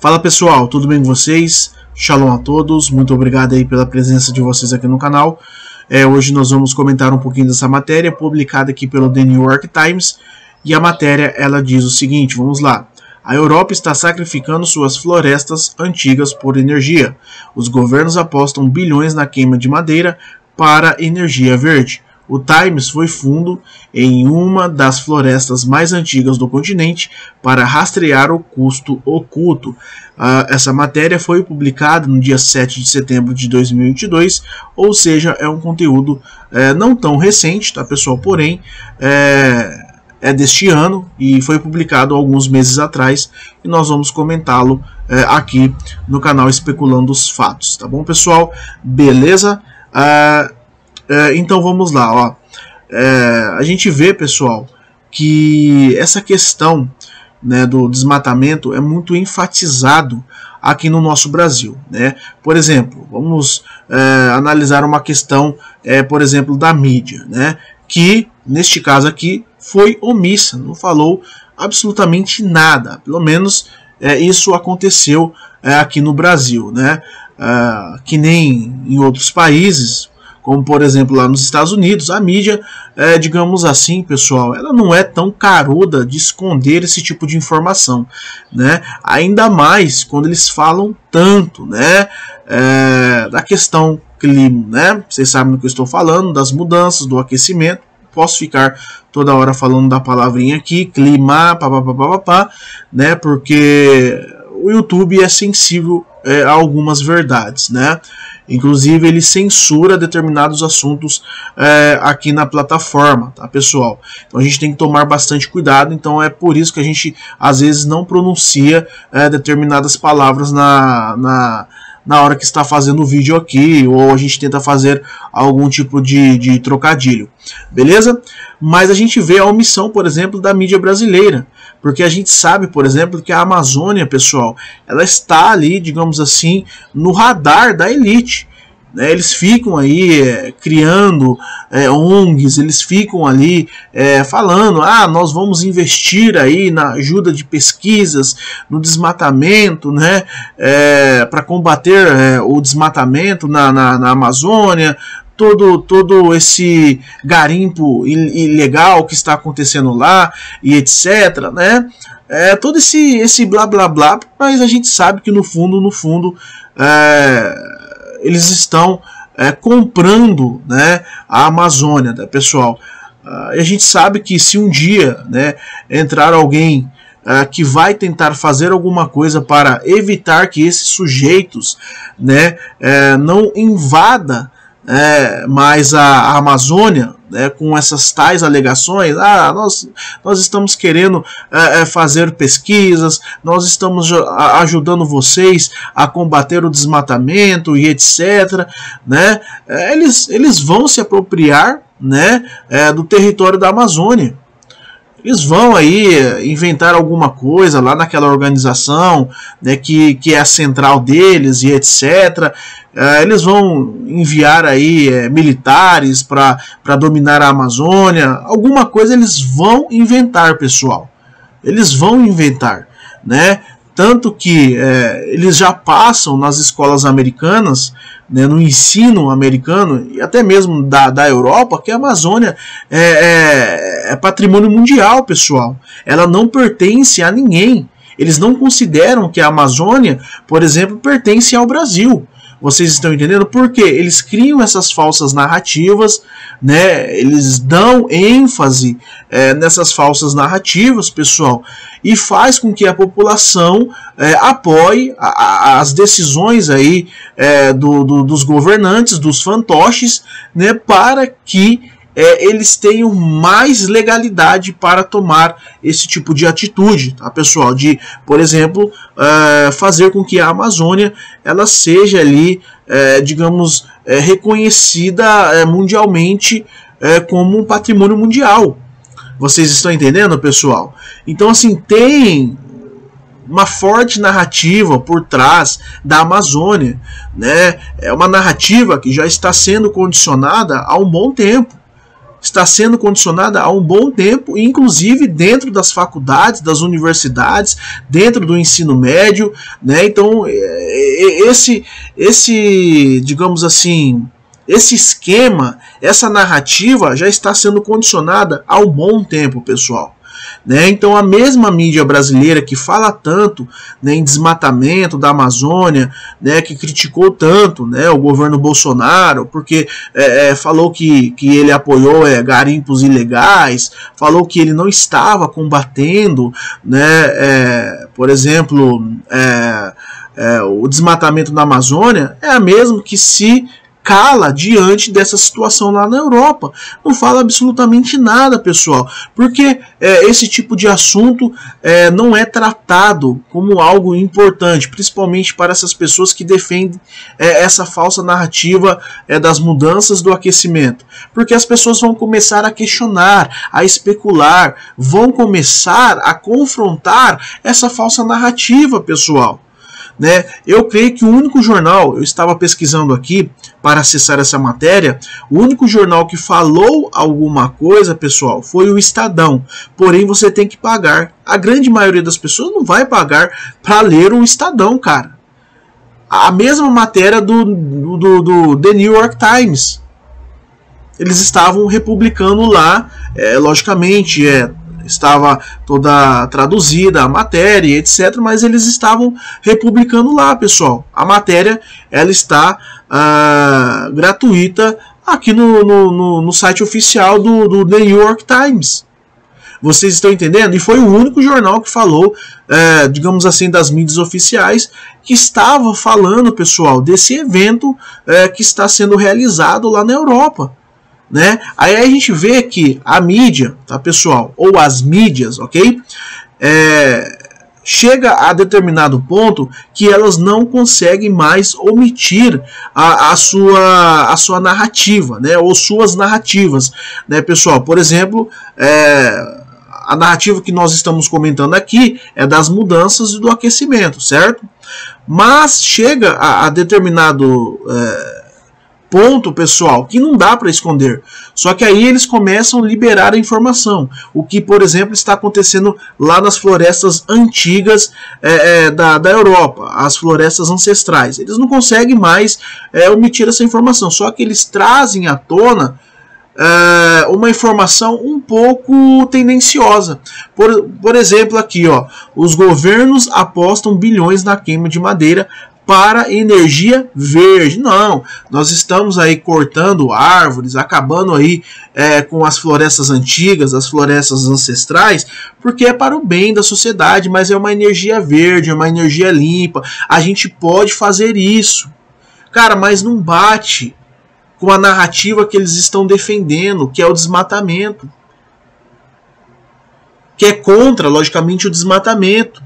Fala pessoal, tudo bem com vocês? Shalom a todos, muito obrigado aí pela presença de vocês aqui no canal. É, hoje nós vamos comentar um pouquinho dessa matéria publicada aqui pelo The New York Times e a matéria ela diz o seguinte, vamos lá. A Europa está sacrificando suas florestas antigas por energia. Os governos apostam bilhões na queima de madeira para energia verde. O Times foi fundo em uma das florestas mais antigas do continente para rastrear o custo oculto. Uh, essa matéria foi publicada no dia 7 de setembro de 2022, ou seja, é um conteúdo é, não tão recente, tá pessoal? Porém, é, é, deste ano e foi publicado alguns meses atrás e nós vamos comentá-lo é, aqui no canal Especulando os Fatos, tá bom, pessoal? Beleza? Uh, é, então vamos lá, ó. É, a gente vê, pessoal, que essa questão né, do desmatamento é muito enfatizado aqui no nosso Brasil. Né? Por exemplo, vamos é, analisar uma questão, é, por exemplo, da mídia, né? que neste caso aqui foi omissa, não falou absolutamente nada. Pelo menos é, isso aconteceu é, aqui no Brasil, né? Ah, que nem em outros países, como por exemplo lá nos Estados Unidos, a mídia, é, digamos assim, pessoal, ela não é tão caruda de esconder esse tipo de informação, né? Ainda mais quando eles falam tanto, né? É, da questão clima, né? Vocês sabem do que eu estou falando, das mudanças, do aquecimento. Posso ficar toda hora falando da palavrinha aqui, clima, papapá, né? Porque o YouTube é sensível é, a algumas verdades, né? Inclusive, ele censura determinados assuntos é, aqui na plataforma, tá, pessoal? Então a gente tem que tomar bastante cuidado. Então é por isso que a gente às vezes não pronuncia é, determinadas palavras na, na, na hora que está fazendo o vídeo aqui, ou a gente tenta fazer algum tipo de, de trocadilho, beleza? Mas a gente vê a omissão, por exemplo, da mídia brasileira. Porque a gente sabe, por exemplo, que a Amazônia, pessoal, ela está ali, digamos assim, no radar da elite. Né? Eles ficam aí é, criando é, ONGs, eles ficam ali é, falando: ah, nós vamos investir aí na ajuda de pesquisas, no desmatamento, né? É, para combater é, o desmatamento na, na, na Amazônia, todo, todo esse garimpo ilegal que está acontecendo lá e etc, né? É, todo esse, esse blá blá blá, mas a gente sabe que no fundo, no fundo, é, eles estão é, comprando né, a Amazônia, né, pessoal. E a gente sabe que se um dia né, entrar alguém uh, que vai tentar fazer alguma coisa para evitar que esses sujeitos né, uh, não invada é, mais a, a Amazônia, né, com essas tais alegações, ah, nós, nós estamos querendo é, é fazer pesquisas, nós estamos ajudando vocês a combater o desmatamento e etc. Né, eles, eles vão se apropriar né, é, do território da Amazônia. Eles vão aí inventar alguma coisa lá naquela organização né, que, que é a central deles e etc. É, eles vão enviar aí é, militares para dominar a Amazônia. Alguma coisa eles vão inventar, pessoal. Eles vão inventar, né? Tanto que é, eles já passam nas escolas americanas, né, no ensino americano e até mesmo da, da Europa, que a Amazônia é, é, é patrimônio mundial, pessoal. Ela não pertence a ninguém. Eles não consideram que a Amazônia, por exemplo, pertence ao Brasil. Vocês estão entendendo? Porque eles criam essas falsas narrativas, né? Eles dão ênfase é, nessas falsas narrativas, pessoal, e faz com que a população é, apoie a, a, as decisões aí é, do, do, dos governantes, dos fantoches, né? Para que é, eles tenham mais legalidade para tomar esse tipo de atitude, tá, pessoal? De, por exemplo, é, fazer com que a Amazônia ela seja ali, é, digamos, é, reconhecida é, mundialmente é, como um patrimônio mundial. Vocês estão entendendo, pessoal? Então, assim, tem uma forte narrativa por trás da Amazônia, né? É uma narrativa que já está sendo condicionada há um bom tempo está sendo condicionada há um bom tempo, inclusive dentro das faculdades, das universidades, dentro do ensino médio, né? Então é, é, esse, esse, digamos assim, esse esquema, essa narrativa já está sendo condicionada há um bom tempo, pessoal. Né? Então a mesma mídia brasileira que fala tanto né, em desmatamento da Amazônia, né, que criticou tanto né, o governo Bolsonaro, porque é, é, falou que, que ele apoiou é, garimpos ilegais, falou que ele não estava combatendo, né, é, por exemplo, é, é, o desmatamento da Amazônia, é a mesma que se cala diante dessa situação lá na Europa. Não fala absolutamente nada, pessoal, porque é, esse tipo de assunto é, não é tratado como algo importante, principalmente para essas pessoas que defendem é, essa falsa narrativa é, das mudanças do aquecimento. Porque as pessoas vão começar a questionar, a especular, vão começar a confrontar essa falsa narrativa, pessoal. Né? Eu creio que o único jornal, eu estava pesquisando aqui para acessar essa matéria, o único jornal que falou alguma coisa, pessoal, foi o Estadão. Porém, você tem que pagar. A grande maioria das pessoas não vai pagar para ler o Estadão, cara. A mesma matéria do, do, do The New York Times. Eles estavam republicando lá, é, logicamente, é, estava toda traduzida a matéria, etc. Mas eles estavam republicando lá, pessoal. A matéria ela está ah, gratuita aqui no, no, no, no, site oficial do, do New York Times. Vocês estão entendendo? E foi o único jornal que falou, é, digamos assim, das mídias oficiais, que estava falando, pessoal, desse evento é, que está sendo realizado lá na Europa né? Aí a gente vê que a mídia, tá pessoal, ou as mídias, ok? É, chega a determinado ponto que elas não conseguem mais omitir a, a, sua, a sua narrativa, né? Ou suas narrativas, né, pessoal? Por exemplo, é, a narrativa que nós estamos comentando aqui é das mudanças e do aquecimento, certo? Mas chega a, a determinado é, ponto, pessoal, que não dá para esconder. Só que aí eles começam a liberar a informação. O que, por exemplo, está acontecendo lá nas florestas antigas é, é, da, da Europa, as florestas ancestrais. Eles não conseguem mais é, omitir essa informação. Só que eles trazem à tona é, uma informação um pouco tendenciosa. Por, por exemplo, aqui, ó, os governos apostam bilhões na queima de madeira para energia verde. Não, nós estamos aí cortando árvores, acabando aí é, com as florestas antigas, as florestas ancestrais, porque é para o bem da sociedade, mas é uma energia verde, é uma energia limpa. A gente pode fazer isso. Cara, mas não bate com a narrativa que eles estão defendendo, que é o desmatamento. Que é contra, logicamente, o desmatamento.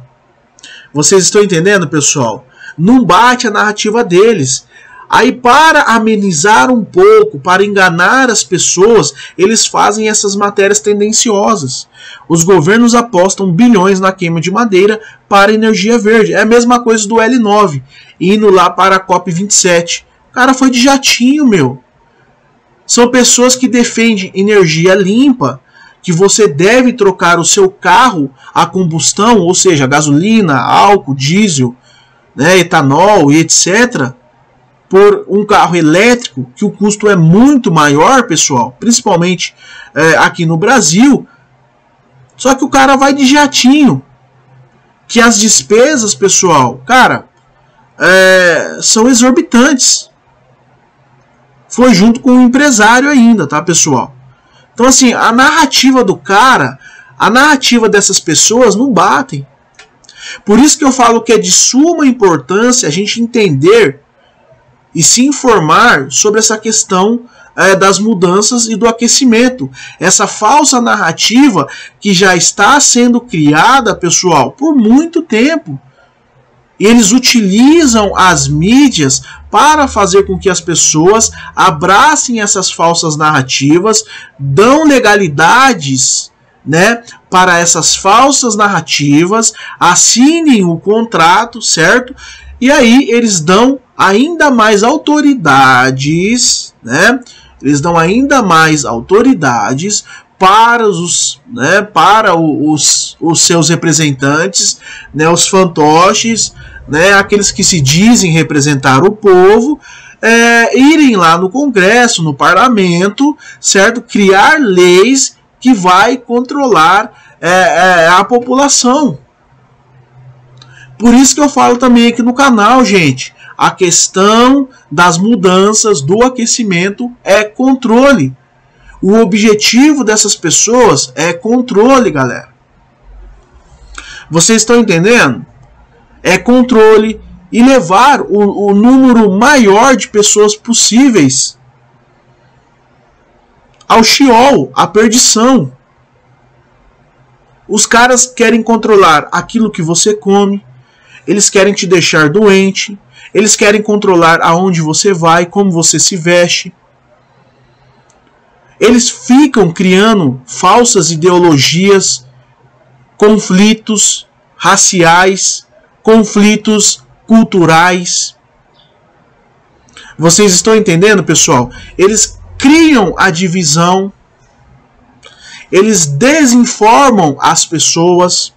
Vocês estão entendendo, pessoal? Não bate a narrativa deles. Aí, para amenizar um pouco, para enganar as pessoas, eles fazem essas matérias tendenciosas. Os governos apostam bilhões na queima de madeira para energia verde. É a mesma coisa do L9, indo lá para a COP27. O cara foi de jatinho, meu. São pessoas que defendem energia limpa, que você deve trocar o seu carro a combustão, ou seja, gasolina, álcool, diesel, né, etanol e etc., por um carro elétrico, que o custo é muito maior, pessoal, principalmente é, aqui no Brasil. Só que o cara vai de jatinho. Que as despesas, pessoal, cara, é, são exorbitantes. Foi junto com o empresário ainda, tá, pessoal? Então, assim, a narrativa do cara, a narrativa dessas pessoas não batem. Por isso que eu falo que é de suma importância a gente entender e se informar sobre essa questão é, das mudanças e do aquecimento. Essa falsa narrativa que já está sendo criada, pessoal, por muito tempo. Eles utilizam as mídias para fazer com que as pessoas abracem essas falsas narrativas, dão legalidades né, para essas falsas narrativas, assinem o contrato, certo? E aí eles dão ainda mais autoridades, né, eles dão ainda mais autoridades para os, né, para os, os seus representantes, né, os fantoches, né, aqueles que se dizem representar o povo, é, irem lá no Congresso, no Parlamento, certo? Criar leis que vai controlar é, é, a população. Por isso que eu falo também aqui no canal, gente, a questão das mudanças do aquecimento é controle. O objetivo dessas pessoas é controle, galera. Vocês estão entendendo? É controle e levar o, o número maior de pessoas possíveis ao Sheol, à perdição. Os caras querem controlar aquilo que você come, eles querem te deixar doente, eles querem controlar aonde você vai, como você se veste. Eles ficam criando falsas ideologias, conflitos raciais, conflitos culturais. Vocês estão entendendo, pessoal? Eles criam a divisão, eles desinformam as pessoas,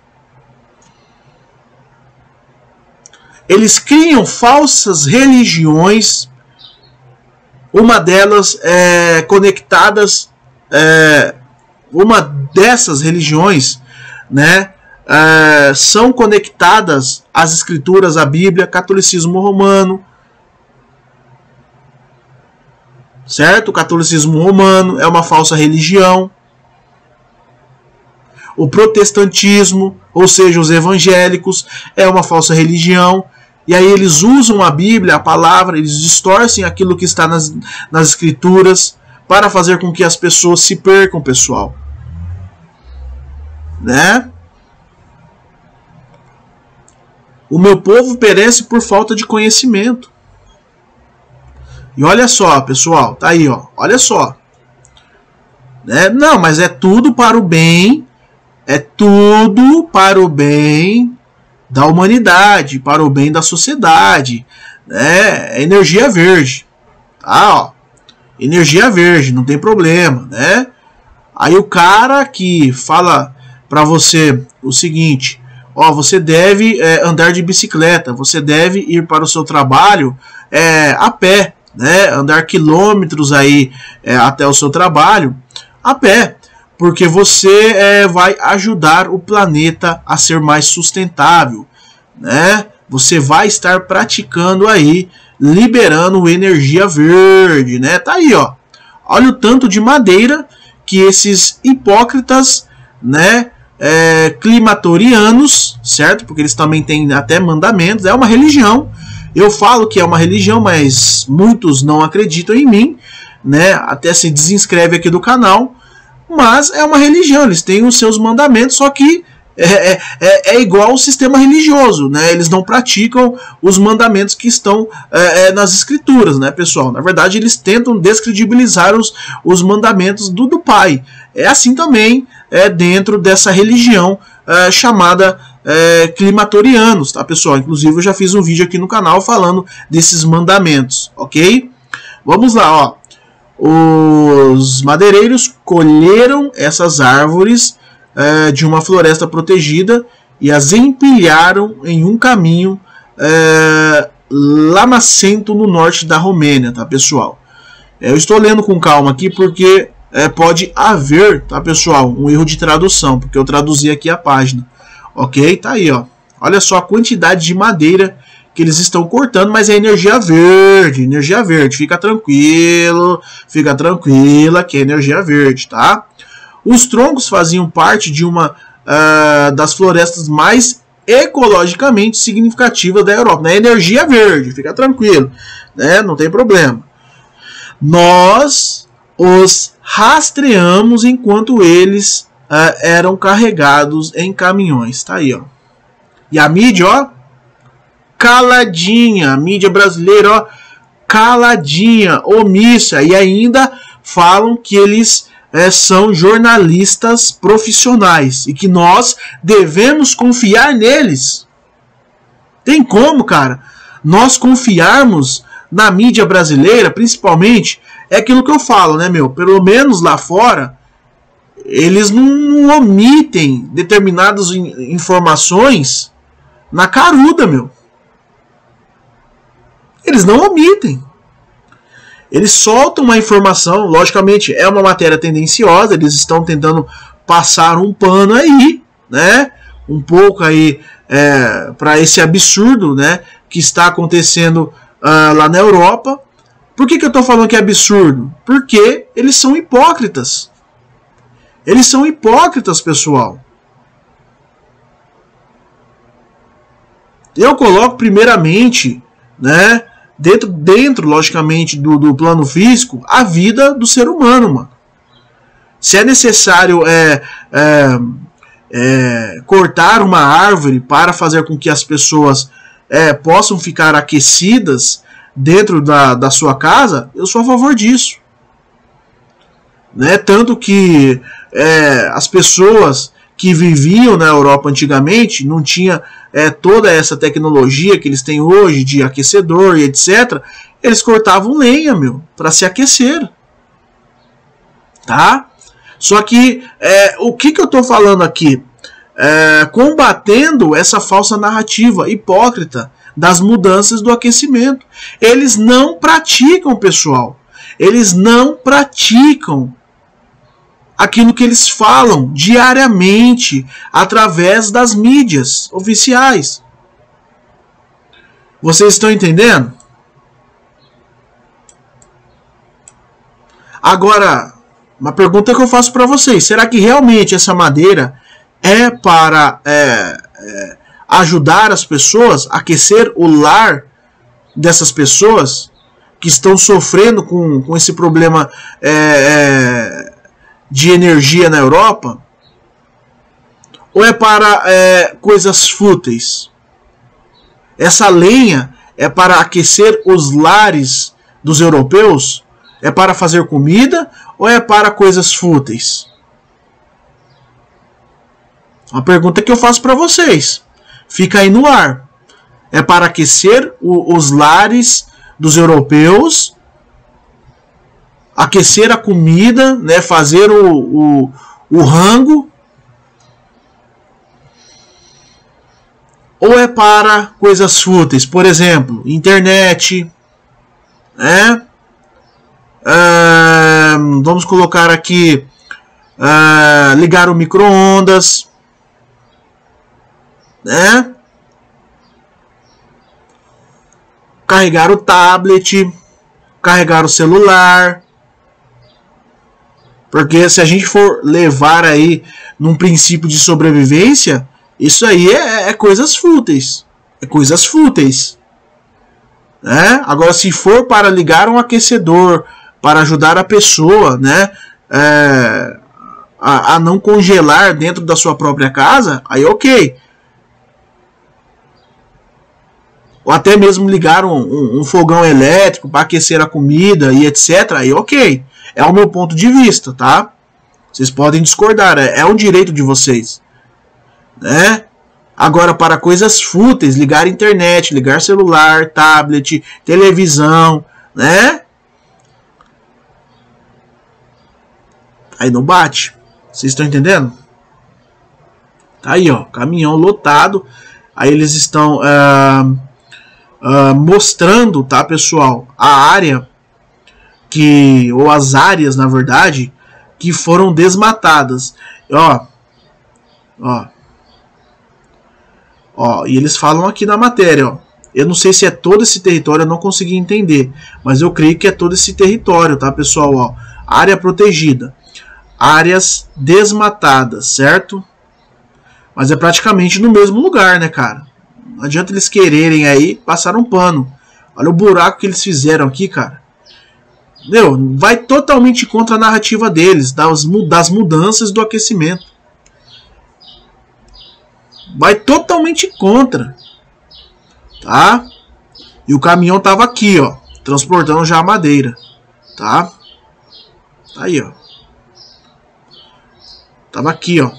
eles criam falsas religiões. Uma delas é conectadas, é, uma dessas religiões, né, é, são conectadas às escrituras, à Bíblia, catolicismo romano, certo? O catolicismo romano é uma falsa religião. O protestantismo, ou seja, os evangélicos, é uma falsa religião. E aí eles usam a Bíblia, a palavra, eles distorcem aquilo que está nas, nas escrituras para fazer com que as pessoas se percam, pessoal. Né? O meu povo perece por falta de conhecimento. E olha só, pessoal, tá aí, ó. Olha só. Né? Não, mas é tudo para o bem. É tudo para o bem da humanidade, para o bem da sociedade. Né? É energia verde. Tá, ó. Energia verde, não tem problema, né? Aí o cara que fala para você o seguinte, ó, você deve é, andar de bicicleta, você deve ir para o seu trabalho é, a pé, né? Andar quilômetros aí é, até o seu trabalho a pé porque você é, vai ajudar o planeta a ser mais sustentável, né? Você vai estar praticando aí, liberando energia verde, né? Tá aí, ó. Olha o tanto de madeira que esses hipócritas, né? É, climatorianos, certo? Porque eles também têm até mandamentos. É uma religião. Eu falo que é uma religião, mas muitos não acreditam em mim, né? Até se desinscreve aqui do canal mas é uma religião, eles têm os seus mandamentos, só que é, é, é, é igual ao sistema religioso, né? Eles não praticam os mandamentos que estão é, é, nas escrituras, né, pessoal? Na verdade, eles tentam descredibilizar os, os mandamentos do, do Pai. É assim também é, dentro dessa religião é, chamada é, climatorianos, tá, pessoal? Inclusive, eu já fiz um vídeo aqui no canal falando desses mandamentos, ok? Vamos lá, ó. Os madeireiros colheram essas árvores é, de uma floresta protegida e as empilharam em um caminho é, lamacento no norte da Romênia, tá pessoal? É, eu estou lendo com calma aqui porque é, pode haver, tá pessoal, um erro de tradução, porque eu traduzi aqui a página, ok? Tá aí, ó. Olha só a quantidade de madeira que eles estão cortando, mas é energia verde, energia verde. Fica tranquilo, fica tranquila que é energia verde, tá? Os troncos faziam parte de uma uh, das florestas mais ecologicamente significativas da Europa. Né? Energia verde, fica tranquilo, né? Não tem problema. Nós os rastreamos enquanto eles uh, eram carregados em caminhões. Tá aí, ó. E a mídia, ó, caladinha. A mídia brasileira, ó, caladinha, omissa. E ainda falam que eles é, são jornalistas profissionais e que nós devemos confiar neles. Tem como, cara, nós confiarmos na mídia brasileira, principalmente é aquilo que eu falo, né, meu? Pelo menos lá fora, eles não, omitem determinadas informações na caruda, meu. Eles não omitem. Eles soltam uma informação, logicamente é uma matéria tendenciosa, eles estão tentando passar um pano aí, né? Um pouco aí é, para esse absurdo, né? Que está acontecendo uh, lá na Europa. Por que, que eu estou falando que é absurdo? Porque eles são hipócritas. Eles são hipócritas, pessoal. Eu coloco primeiramente, né? dentro, dentro logicamente, do, do plano físico, a vida do ser humano, mano. Se é necessário é, é, é, cortar uma árvore para fazer com que as pessoas é, possam ficar aquecidas dentro da, da sua casa, eu sou a favor disso. Né? Tanto que é, as pessoas que viviam na Europa antigamente não tinha é, toda essa tecnologia que eles têm hoje de aquecedor e etc. Eles cortavam lenha, meu, para se aquecer, tá? Só que é, o que, que eu estou falando aqui? É, combatendo essa falsa narrativa hipócrita das mudanças do aquecimento. Eles não praticam, pessoal. Eles não praticam aquilo que eles falam diariamente através das mídias oficiais. Vocês estão entendendo? Agora, uma pergunta que eu faço para vocês: será que realmente essa madeira é para é, é, ajudar as pessoas, a aquecer o lar dessas pessoas que estão sofrendo com, com esse problema é, é de energia na Europa? Ou é para é, coisas fúteis? Essa lenha é para aquecer os lares dos europeus? É para fazer comida ou é para coisas fúteis? Uma pergunta que eu faço para vocês. Fica aí no ar. É para aquecer o, os lares dos europeus aquecer a comida, né, fazer o, o, o rango, ou é para coisas fúteis, por exemplo, internet, né? Vamos colocar aqui ligar o micro-ondas, né? Carregar o tablet, carregar o celular, porque se a gente for levar aí num princípio de sobrevivência, isso aí é, é coisas fúteis. É coisas fúteis. Né? Agora, se for para ligar um aquecedor, para ajudar a pessoa né, é, a, a não congelar dentro da sua própria casa, aí ok. ou até mesmo ligar um, um, um, fogão elétrico para aquecer a comida e etc. Aí ok. É o meu ponto de vista, tá? Vocês podem discordar, é, é um direito de vocês. Né? Agora, para coisas fúteis, ligar internet, ligar celular, tablet, televisão, né? Aí não bate. Vocês estão entendendo? Tá aí, ó, caminhão lotado. Aí eles estão uh, uh, mostrando, tá, pessoal, a área que ou as áreas, na verdade, que foram desmatadas. Ó, ó, ó, e eles falam aqui na matéria, ó. Eu não sei se é todo esse território, eu não consegui entender, mas eu creio que é todo esse território, tá, pessoal? Ó, área protegida, áreas desmatadas, certo? Mas é praticamente no mesmo lugar, né, cara? Não adianta eles quererem aí passar um pano. Olha o buraco que eles fizeram aqui, cara meu, vai totalmente contra a narrativa deles, das, das mudanças do aquecimento. Vai totalmente contra. Tá? E o caminhão tava aqui, ó, transportando já a madeira, tá? Tá aí, ó. Tava aqui, ó.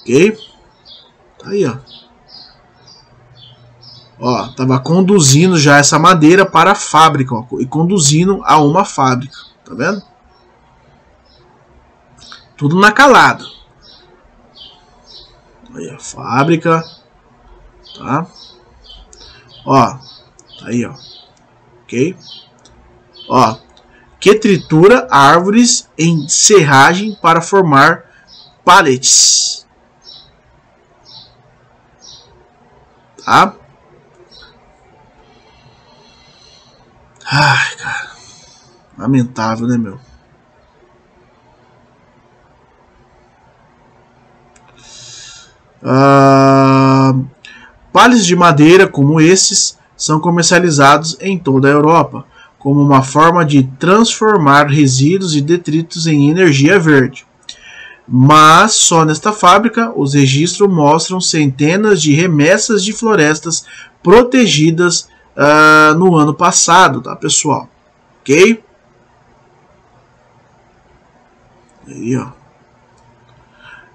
OK? Tá aí, ó. Ó, tava conduzindo já essa madeira para a fábrica, ó, e conduzindo a uma fábrica, tá vendo? Tudo na calada. Aí a fábrica, tá? Ó, tá aí, ó. OK? Ó, que tritura árvores em serragem para formar pallets. Tá? Ai, cara. Lamentável, né, meu? Pales de madeira como esses são comercializados em toda a Europa como uma forma de transformar resíduos e detritos em energia verde. Mas só nesta fábrica os registros mostram centenas de remessas de florestas protegidas uh, no ano passado, tá pessoal? Ok? Aí, ó.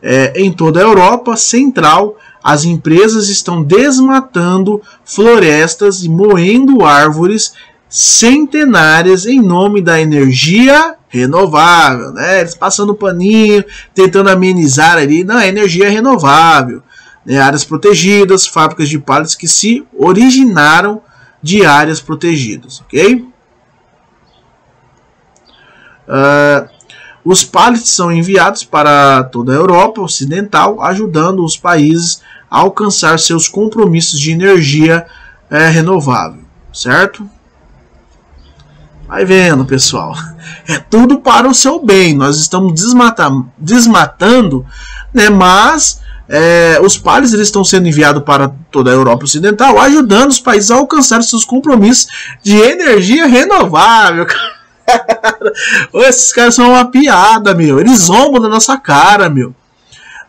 É, em toda a Europa Central, as empresas estão desmatando florestas e moendo árvores centenárias em nome da energia renovável, né? Eles passando paninho, tentando amenizar ali, não, é energia renovável, né? áreas protegidas, fábricas de pallets que se originaram de áreas protegidas, ok? Uh, os pallets são enviados para toda a Europa Ocidental, ajudando os países a alcançar seus compromissos de energia é, renovável, certo? Vai vendo, pessoal. É tudo para o seu bem. Nós estamos desmata desmatando, né? Mas é, os pares eles estão sendo enviados para toda a Europa Ocidental, ajudando os países a alcançar seus compromissos de energia renovável. Esses caras são uma piada, meu. Eles zombam da nossa cara, meu.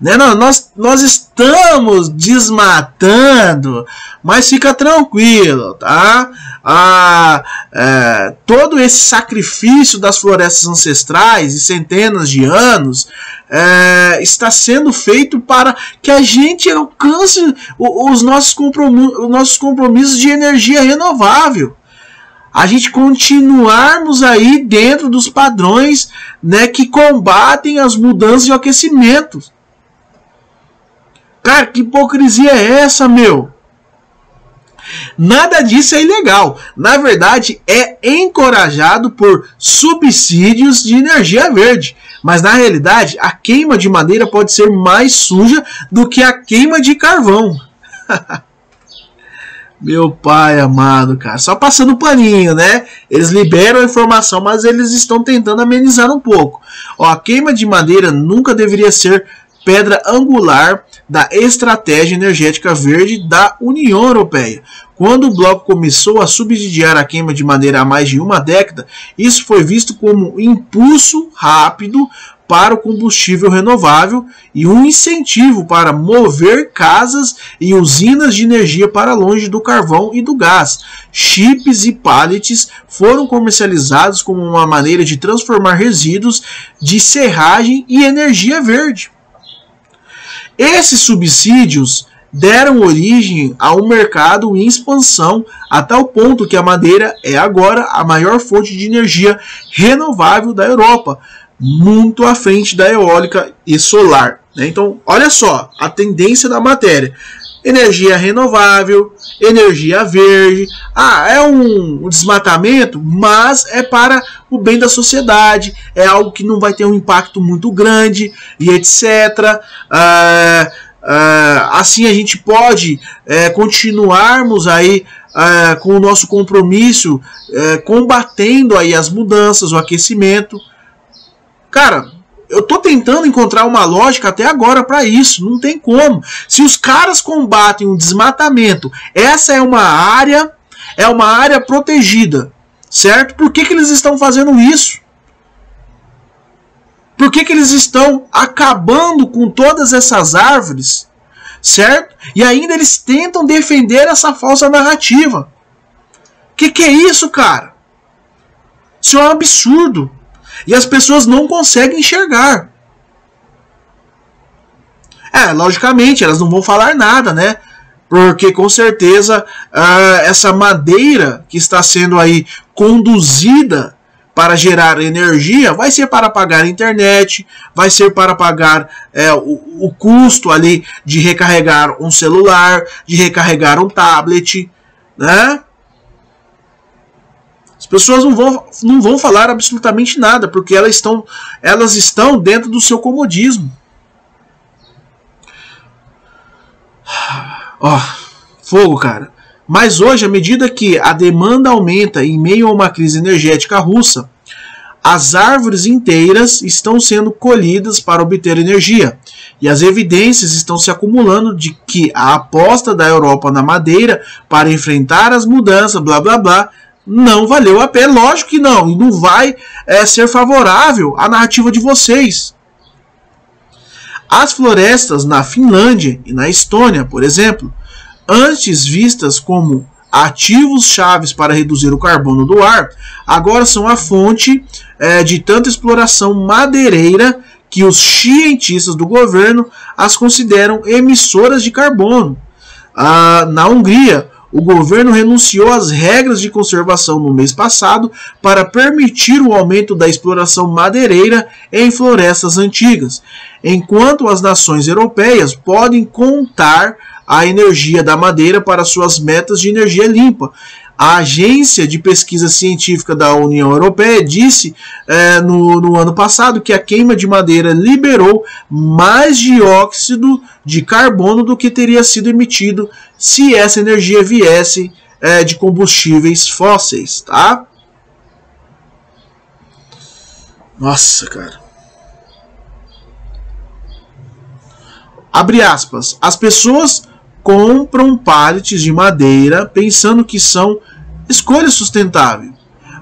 Né? Nós, nós estamos desmatando, mas fica tranquilo, tá? Ah, é, todo esse sacrifício das florestas ancestrais e centenas de anos é, está sendo feito para que a gente alcance os nossos, os nossos compromissos de energia renovável a gente continuarmos aí dentro dos padrões né, que combatem as mudanças de aquecimento. Cara, que hipocrisia é essa, meu? Nada disso é ilegal. Na verdade, é encorajado por subsídios de energia verde. Mas na realidade, a queima de madeira pode ser mais suja do que a queima de carvão. Meu pai amado, cara. Só passando paninho, né? Eles liberam a informação, mas eles estão tentando amenizar um pouco. Ó, a queima de madeira nunca deveria ser pedra angular da estratégia energética verde da União Europeia. Quando o bloco começou a subsidiar a queima de madeira há mais de uma década, isso foi visto como um impulso rápido para o combustível renovável e um incentivo para mover casas e usinas de energia para longe do carvão e do gás. Chips e pallets foram comercializados como uma maneira de transformar resíduos de serragem e energia verde. Esses subsídios deram origem a um mercado em expansão a tal ponto que a madeira é agora a maior fonte de energia renovável da Europa, muito à frente da eólica e solar. Né? Então, olha só a tendência da matéria energia renovável, energia verde. Ah, é um, desmatamento, mas é para o bem da sociedade, é algo que não vai ter um impacto muito grande e etc. Ah, ah, assim a gente pode é, continuarmos aí é, com o nosso compromisso, é, combatendo aí as mudanças, o aquecimento. Cara, eu tô tentando encontrar uma lógica até agora para isso, não tem como. Se os caras combatem o desmatamento, essa é uma área, é uma área protegida, certo? Por que, que eles estão fazendo isso? Por que, que eles estão acabando com todas essas árvores, certo? E ainda eles tentam defender essa falsa narrativa. Que que é isso, cara? Isso é um absurdo. E as pessoas não conseguem enxergar. É, logicamente, elas não vão falar nada, né? porque com certeza uh, essa madeira que está sendo aí conduzida para gerar energia vai ser para pagar a internet, vai ser para pagar é, o, o custo ali de recarregar um celular, de recarregar um tablet, né? As pessoas não vão, não vão falar absolutamente nada, porque elas estão, elas estão dentro do seu comodismo. Ó, fogo, cara. Mas hoje, à medida que a demanda aumenta em meio a uma crise energética russa, as árvores inteiras estão sendo colhidas para obter energia. E as evidências estão se acumulando de que a aposta da Europa na madeira para enfrentar as mudanças, blá blá blá, não valeu a pena. Lógico que não, não vai é, ser favorável à narrativa de vocês. As florestas na Finlândia e na Estônia, por exemplo, antes vistas como ativos chaves para reduzir o carbono do ar, agora são a fonte é, de tanta exploração madeireira que os cientistas do governo as consideram emissoras de carbono. Ah, na Hungria, o governo renunciou às regras de conservação no mês passado para permitir o aumento da exploração madeireira em florestas antigas, enquanto as nações europeias podem contar a energia da madeira para suas metas de energia limpa. A Agência de Pesquisa Científica da União Europeia disse é, no, no, ano passado que a queima de madeira liberou mais dióxido de carbono do que teria sido emitido se essa energia viesse é, de combustíveis fósseis, tá? Nossa, cara. Abre aspas. As pessoas compram pallets de madeira pensando que são escolha sustentável,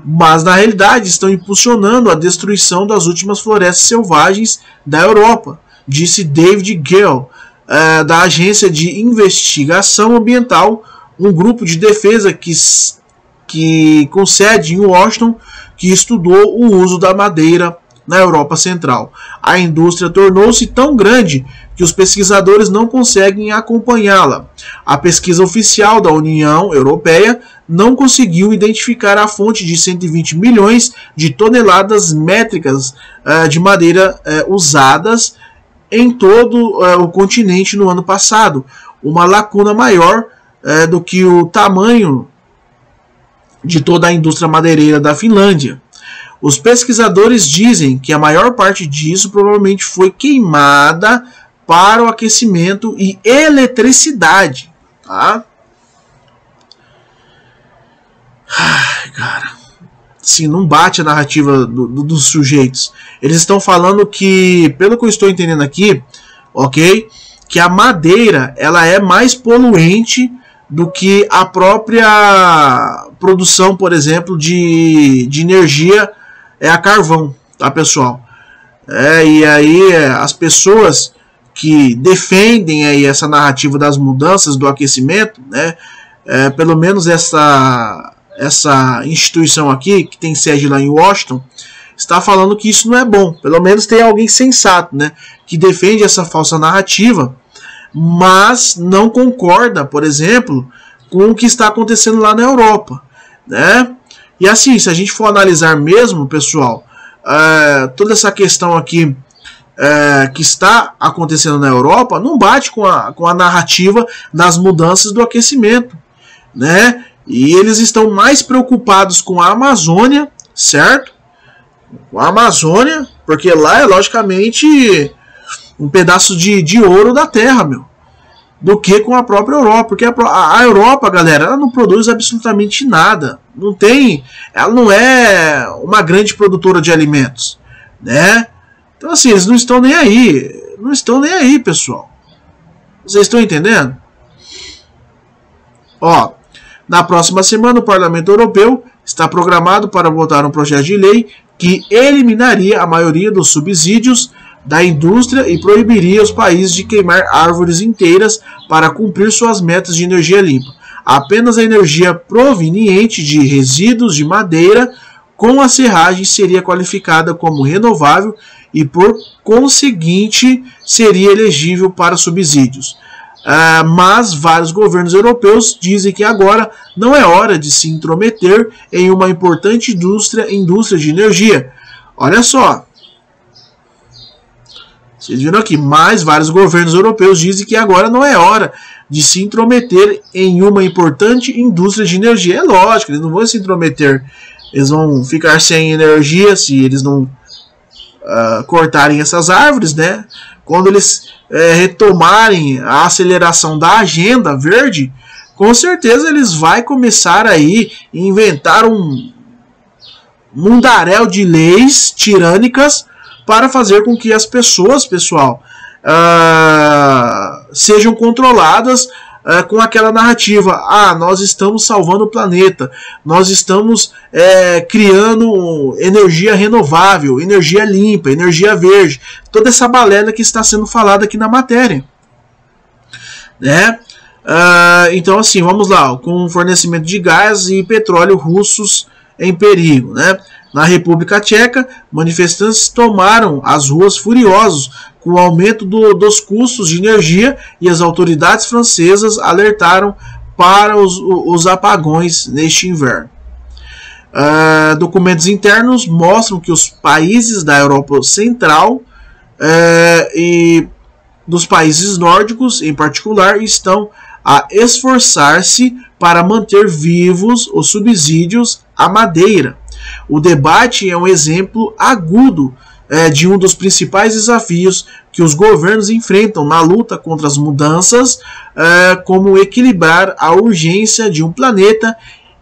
mas na realidade estão impulsionando a destruição das últimas florestas selvagens da Europa, disse David Gale, uh, da Agência de Investigação Ambiental, um grupo de defesa que, que com sede em Washington, que estudou o uso da madeira na Europa Central. A indústria tornou-se tão grande que os pesquisadores não conseguem acompanhá-la. A pesquisa oficial da União Europeia não conseguiu identificar a fonte de 120 milhões de toneladas métricas uh, de madeira uh, usadas em todo uh, o continente no ano passado, uma lacuna maior do que o tamanho de toda a indústria madeireira da Finlândia. Os pesquisadores dizem que a maior parte disso provavelmente foi queimada para o aquecimento e eletricidade. Tá? Ai, cara. Sim, não bate a narrativa do, do, dos sujeitos. Eles estão falando que, pelo que eu estou entendendo aqui, ok? Que a madeira ela é mais poluente do que a própria produção, por exemplo, de, de energia é a carvão, tá pessoal? É, e aí as pessoas que defendem aí essa narrativa das mudanças do aquecimento, né? É, pelo menos essa essa instituição aqui que tem sede lá em Washington está falando que isso não é bom. Pelo menos tem alguém sensato, né? Que defende essa falsa narrativa, mas não concorda, por exemplo, com o que está acontecendo lá na Europa, né? E assim, se a gente for analisar mesmo, pessoal, é, toda essa questão aqui é, que está acontecendo na Europa não bate com a, com a narrativa das mudanças do aquecimento, né? E eles estão mais preocupados com a Amazônia, certo? Com a Amazônia, porque lá é logicamente um pedaço de, de ouro da terra, meu. Do que com a própria Europa. Porque a, a Europa, galera, ela não produz absolutamente nada. Não tem. Ela não é uma grande produtora de alimentos. Né? Então, assim, eles não estão nem aí. Não estão nem aí, pessoal. Vocês estão entendendo? Ó, na próxima semana, o Parlamento Europeu está programado para votar um projeto de lei que eliminaria a maioria dos subsídios da indústria e proibiria os países de queimar árvores inteiras para cumprir suas metas de energia limpa. Apenas a energia proveniente de resíduos de madeira com a serragem seria qualificada como renovável e, por conseguinte, seria elegível para subsídios. Uh, mas vários governos europeus dizem que agora não é hora de se intrometer em uma importante indústria, indústria de energia. Olha só. Vocês viram aqui, mais vários governos europeus dizem que agora não é hora de se intrometer em uma importante indústria de energia. É lógico, eles não vão se intrometer. Eles vão ficar sem energia se eles não uh, cortarem essas árvores, né? Quando eles é, retomarem a aceleração da agenda verde, com certeza eles vão começar aí a inventar um mundaréu de leis tirânicas para fazer com que as pessoas, pessoal, uh, sejam controladas uh, com aquela narrativa: ah, nós estamos salvando o planeta, nós estamos é, criando energia renovável, energia limpa, energia verde, toda essa balela que está sendo falada aqui na matéria. Né? Uh, então, assim, vamos lá, com o fornecimento de gás e petróleo russos em perigo. Né? Na República Tcheca, manifestantes tomaram as ruas furiosos com o aumento do, dos custos de energia e as autoridades francesas alertaram para os, os apagões neste inverno. Uh, documentos internos mostram que os países da Europa Central uh, e dos países nórdicos, em particular, estão a esforçar-se para manter vivos os subsídios à madeira. O debate é um exemplo agudo é, de um dos principais desafios que os governos enfrentam na luta contra as mudanças, é, como equilibrar a urgência de um planeta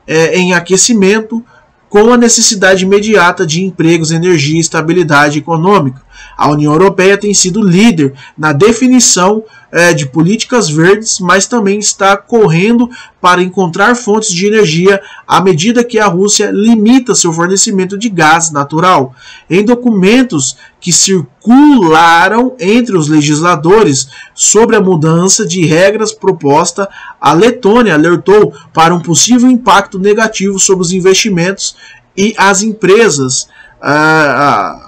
é, em aquecimento com a necessidade imediata de empregos, energia e estabilidade econômica. A União Europeia tem sido líder na definição é, de políticas verdes, mas também está correndo para encontrar fontes de energia à medida que a Rússia limita seu fornecimento de gás natural. Em documentos que circularam entre os legisladores sobre a mudança de regras proposta, a Letônia alertou para um possível impacto negativo sobre os investimentos e as empresas. Ah,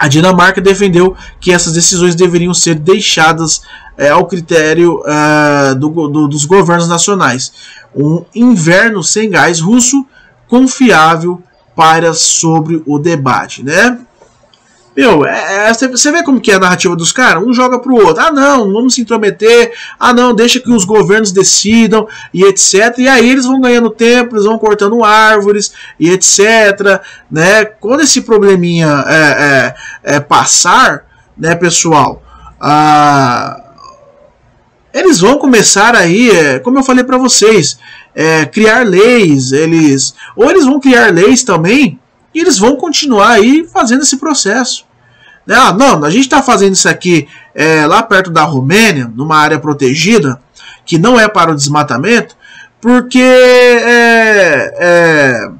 a Dinamarca defendeu que essas decisões deveriam ser deixadas é, ao critério é, do, do, dos governos nacionais. Um inverno sem gás russo confiável para sobre o debate, né? Meu, é, é, você vê como que é a narrativa dos caras? Um joga pro outro. Ah, não, vamos se intrometer. Ah, não, deixa que os governos decidam e etc. E aí eles vão ganhando tempo, eles vão cortando árvores e etc. Né? Quando esse probleminha é, é, é passar, né, pessoal? Ah, eles vão começar aí, é, como eu falei para vocês, é, criar leis. Eles ou eles vão criar leis também e eles vão continuar aí fazendo esse processo. Né? Ah, não, a gente está fazendo isso aqui é, lá perto da Romênia, numa área protegida, que não é para o desmatamento, porque é, é,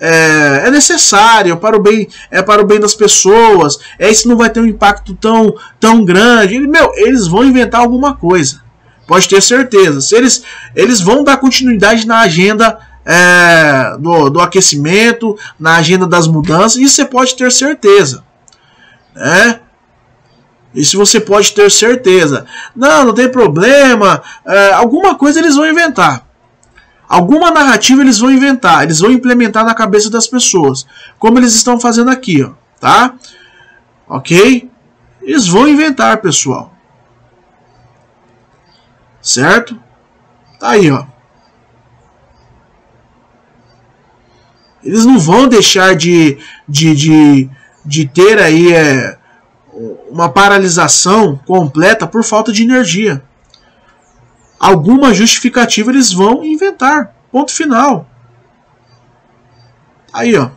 é, é, necessário para o bem é para o bem das pessoas é isso não vai ter um impacto tão tão grande meu eles vão inventar alguma coisa pode ter certeza se eles eles vão dar continuidade na agenda é, do, do aquecimento, na agenda das mudanças, isso você pode ter certeza. Né? Isso você pode ter certeza. Não, não tem problema. É, alguma coisa eles vão inventar. Alguma narrativa eles vão inventar. Eles vão implementar na cabeça das pessoas. Como eles estão fazendo aqui, ó, tá? Ok? Eles vão inventar, pessoal. Certo? Tá aí, ó. Eles não vão deixar de, de, de, de ter aí é, uma paralisação completa por falta de energia. Alguma justificativa eles vão inventar. Ponto final. Aí, ó.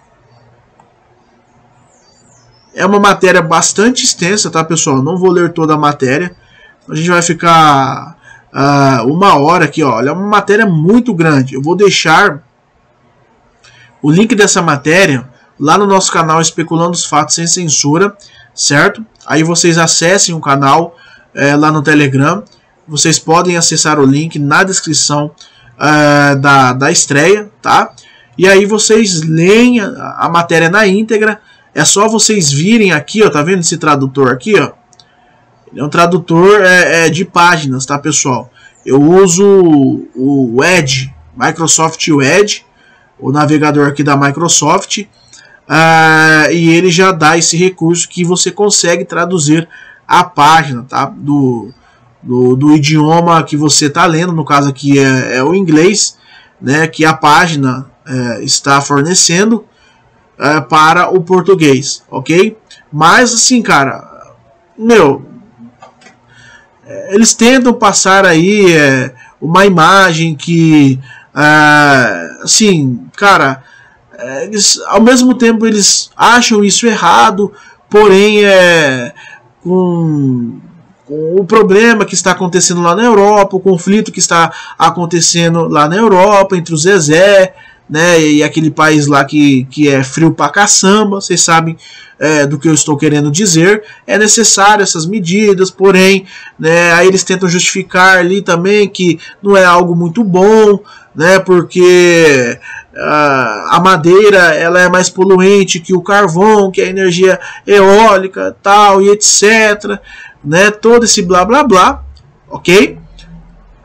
É uma matéria bastante extensa, tá, pessoal? Não vou ler toda a matéria. A gente vai ficar uh, uma hora aqui, ó. É uma matéria muito grande. Eu vou deixar o link dessa matéria lá no nosso canal Especulando os Fatos Sem Censura, certo? Aí vocês acessem o canal é, lá no Telegram. Vocês podem acessar o link na descrição uh, da, da estreia, tá? E aí vocês leem a, a, matéria na íntegra. É só vocês virem aqui, ó, tá vendo esse tradutor aqui, ó? É um tradutor é, é, de páginas, tá pessoal? Eu uso o Edge, Microsoft Edge, o navegador aqui da Microsoft, uh, e ele já dá esse recurso que você consegue traduzir a página, tá? Do, do, do idioma que você está lendo, no caso aqui é, é, o inglês, né? Que a página é, está fornecendo é, para o português, ok? Mas assim, cara, meu, eles tentam passar aí é, uma imagem que, assim, cara, é, eles, ao mesmo tempo eles acham isso errado, porém é com, com o problema que está acontecendo lá na Europa, o conflito que está acontecendo lá na Europa entre o Zezé né? E aquele país lá que, que é frio pra caçamba, vocês sabem é, do que eu estou querendo dizer. É necessário essas medidas, porém, né? Aí eles tentam justificar ali também que não é algo muito bom, né? Porque uh, a madeira ela é mais poluente que o carvão, que a energia eólica, tal e etc, né? Todo esse blá blá blá, ok?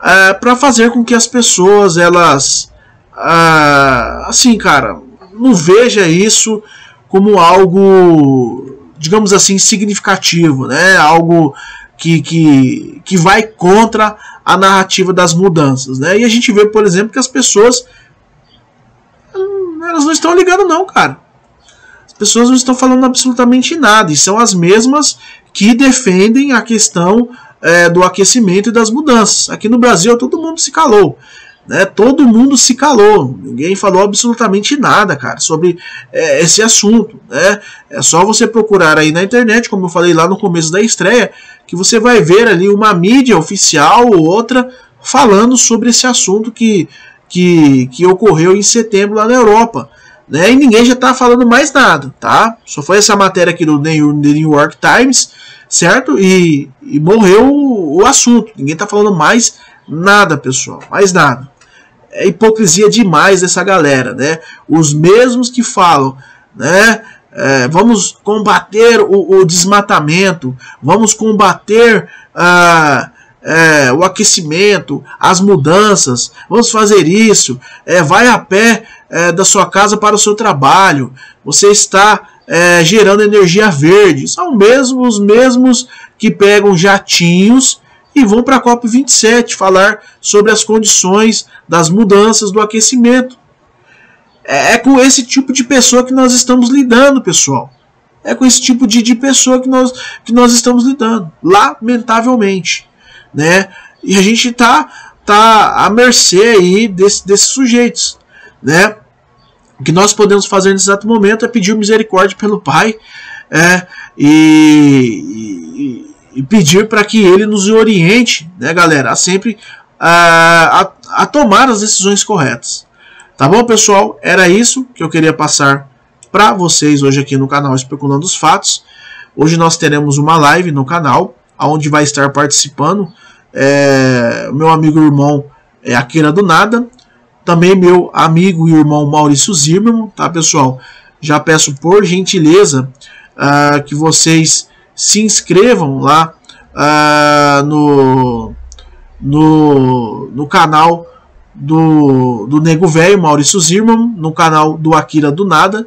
É, para fazer com que as pessoas elas ah, assim, cara, não veja isso como algo, digamos assim, significativo, né? Algo que, que, que vai contra a narrativa das mudanças, né? E a gente vê, por exemplo, que as pessoas hum, elas não estão ligando não, cara. As pessoas não estão falando absolutamente nada e são as mesmas que defendem a questão é, do aquecimento e das mudanças. Aqui no Brasil todo mundo se calou. Né, todo mundo se calou, ninguém falou absolutamente nada, cara, sobre é, esse assunto. Né? É só você procurar aí na internet, como eu falei lá no começo da estreia, que você vai ver ali uma mídia oficial ou outra falando sobre esse assunto que, que, que ocorreu em setembro lá na Europa. Né? E ninguém já está falando mais nada, tá? Só foi essa matéria aqui do New York Times, certo? E, e morreu o, o assunto. Ninguém está falando mais nada, pessoal, mais nada é hipocrisia demais dessa galera, né? Os mesmos que falam, né? É, vamos combater o, o, desmatamento, vamos combater ah, é, o aquecimento, as mudanças, vamos fazer isso. É, vai a pé é, da sua casa para o seu trabalho, você está é, gerando energia verde. São mesmo os mesmos que pegam jatinhos e vão para a COP27 falar sobre as condições das mudanças do aquecimento. É, é, com esse tipo de pessoa que nós estamos lidando, pessoal. É com esse tipo de, de pessoa que nós, que nós estamos lidando, lamentavelmente. Né? E a gente está tá à mercê aí desse, desses sujeitos. Né? O que nós podemos fazer nesse exato momento é pedir misericórdia pelo Pai é, e, e e pedir para que ele nos oriente, né, galera, a sempre a, a, a, tomar as decisões corretas. Tá bom, pessoal? Era isso que eu queria passar para vocês hoje aqui no canal Especulando os Fatos. Hoje nós teremos uma live no canal, onde vai estar participando é, meu amigo e irmão é, Akira do Nada, também meu amigo e irmão Maurício Zimmermann, tá, pessoal? Já peço por gentileza uh, que vocês se inscrevam lá uh, no, no, no canal do, do Nego Velho, Maurício Zirman, no canal do Akira do Nada.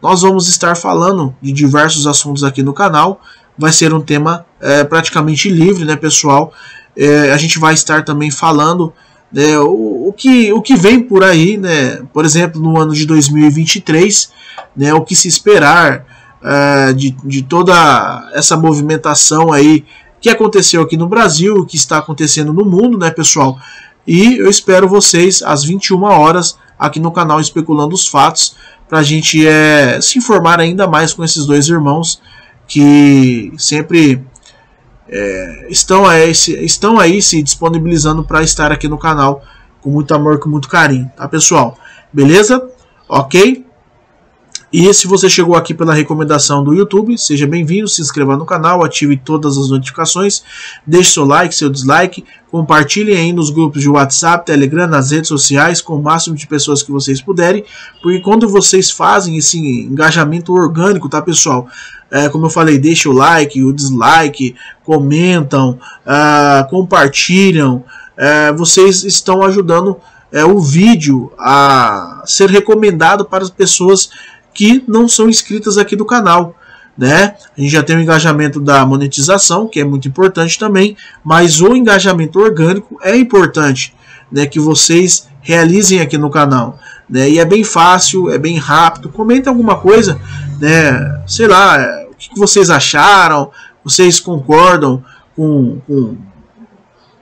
Nós vamos estar falando de diversos assuntos aqui no canal. Vai ser um tema é, praticamente livre, né, pessoal? É, a gente vai estar também falando né, o, o, que, o que vem por aí, né? Por exemplo, no ano de 2023, né, o que se esperar uh, de, de toda essa movimentação aí que aconteceu aqui no Brasil, que está acontecendo no mundo, né, pessoal? E eu espero vocês às 21 horas aqui no canal Especulando os Fatos para a gente é, se informar ainda mais com esses dois irmãos que sempre é, estão, aí, estão aí se disponibilizando para estar aqui no canal com muito amor, com muito carinho, tá pessoal? Beleza? Ok? E se você chegou aqui pela recomendação do YouTube, seja bem-vindo, se inscreva no canal, ative todas as notificações, deixe seu like, seu dislike, compartilhe aí nos grupos de WhatsApp, Telegram, nas redes sociais, com o máximo de pessoas que vocês puderem, porque quando vocês fazem esse engajamento orgânico, tá pessoal? É, como eu falei, deixe o like, o dislike, comentam, uh, compartilham, uh, vocês estão ajudando uh, o vídeo a ser recomendado para as pessoas que não são inscritas aqui do canal. Né? A gente já tem o engajamento da monetização, que é muito importante também, mas o engajamento orgânico é importante né, que vocês realizem aqui no canal. Né? E é bem fácil, é bem rápido. Comenta alguma coisa, né? sei lá, o que vocês acharam, vocês concordam com, com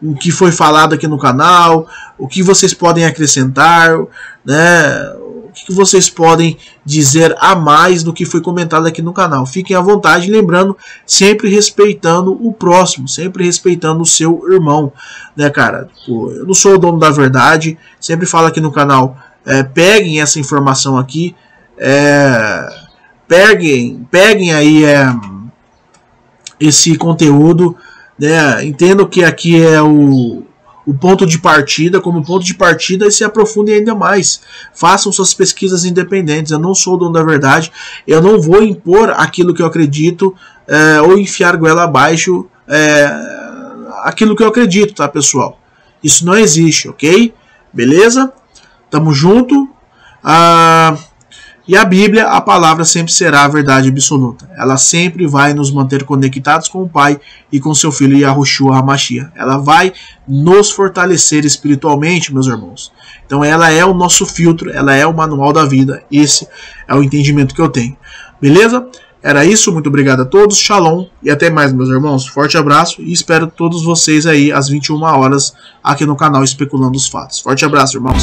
o que foi falado aqui no canal, o que vocês podem acrescentar, né? Que vocês podem dizer a mais do que foi comentado aqui no canal. Fiquem à vontade, lembrando, sempre respeitando o próximo, sempre respeitando o seu irmão, né, cara? Eu não sou o dono da verdade, sempre falo aqui no canal, é, peguem essa informação aqui, é, peguem, peguem aí é, esse conteúdo, né? Entendo que aqui é o o ponto de partida como ponto de partida e se aprofundem ainda mais. Façam suas pesquisas independentes. Eu não sou o dono da verdade. Eu não vou impor aquilo que eu acredito é, ou enfiar goela abaixo é, aquilo que eu acredito, tá, pessoal? Isso não existe, ok? Beleza? Tamo junto. Ah. E a Bíblia, a palavra sempre será a verdade absoluta. Ela sempre vai nos manter conectados com o Pai e com seu Filho Yahushua HaMashiach. Ela vai nos fortalecer espiritualmente, meus irmãos. Então ela é o nosso filtro, ela é o manual da vida. Esse é o entendimento que eu tenho. Beleza? Era isso, muito obrigado a todos, shalom e até mais, meus irmãos. Forte abraço e espero todos vocês aí às 21 horas aqui no canal Especulando os Fatos. Forte abraço, irmãos.